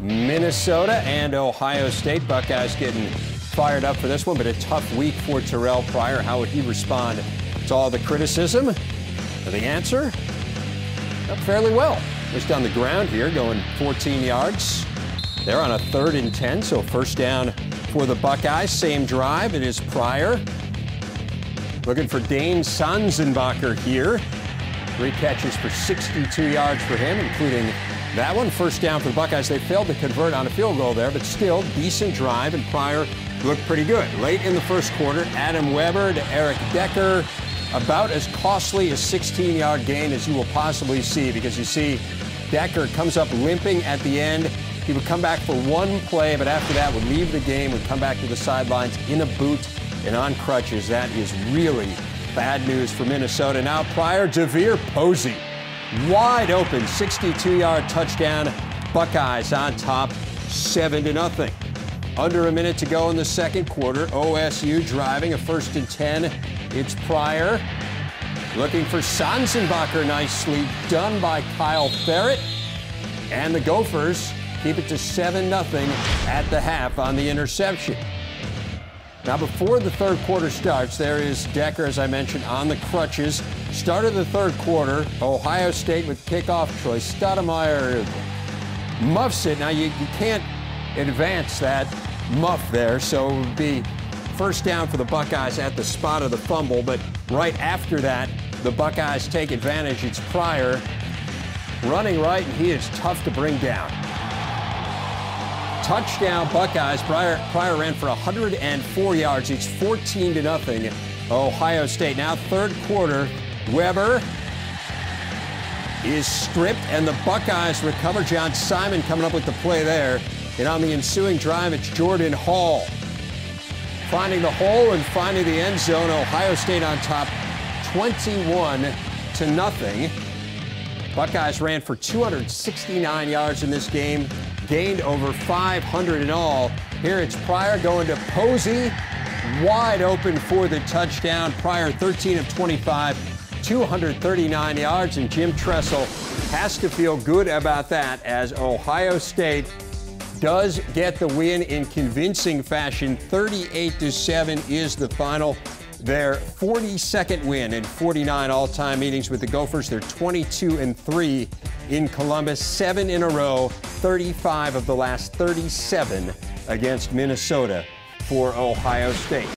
Minnesota and Ohio State. Buckeyes getting fired up for this one, but a tough week for Terrelle Pryor. How would he respond to all the criticism? The answer? Fairly well. Just down the ground here, going 14 yards. They're on a third and 10, so first down for the Buckeyes. Same drive. It is Pryor. Looking for Dane Sanzenbacher here. Three catches for 62 yards for him, including that one. First down for the Buckeyes. They failed to convert on a field goal there, but still decent drive, and Pryor looked pretty good. Late in the first quarter, Adam Weber to Eric Decker. About as costly a 16 yard gain as you will possibly see because you see Decker comes up limping at the end. He would come back for one play, but after that would leave the game, would come back to the sidelines in a boot and on crutches. That is really bad news for Minnesota. Now Pryor DeVier Posey. Wide open, 62 yard touchdown. Buckeyes on top, 7 to nothing. Under a minute to go in the second quarter. OSU driving a first and 10. It's Pryor. Looking for Sanzenbacher nicely done by Kyle Theret. And the Gophers keep it to 7 0 at the half on the interception. Now, before the third quarter starts, there is Decker, as I mentioned, on the crutches. Start of the third quarter, Ohio State with kickoff. choice. Stoudermire muffs it. Now, you, you can't advance that muff there, so it would be first down for the Buckeyes at the spot of the fumble. But right after that, the Buckeyes take advantage. It's Pryor running right, and he is tough to bring down. Touchdown Buckeyes. Pryor, Pryor ran for 104 yards. It's 14 to nothing. Ohio State. Now third quarter. Weber is stripped, and the Buckeyes recover. John Simon coming up with the play there. And on the ensuing drive, it's Jordan Hall finding the hole and finding the end zone. Ohio State on top, 21 to nothing. Buckeyes ran for 269 yards in this game, gained over 500 in all. Here it's Pryor going to Posey, wide open for the touchdown. Pryor 13 of 25, 239 yards, and Jim Tressel has to feel good about that as Ohio State does get the win in convincing fashion. 38 to 7 is the final. Their 42nd win in 49 all-time meetings with the Gophers. They're 22 and 3 in Columbus, seven in a row, 35 of the last 37 against Minnesota for Ohio State.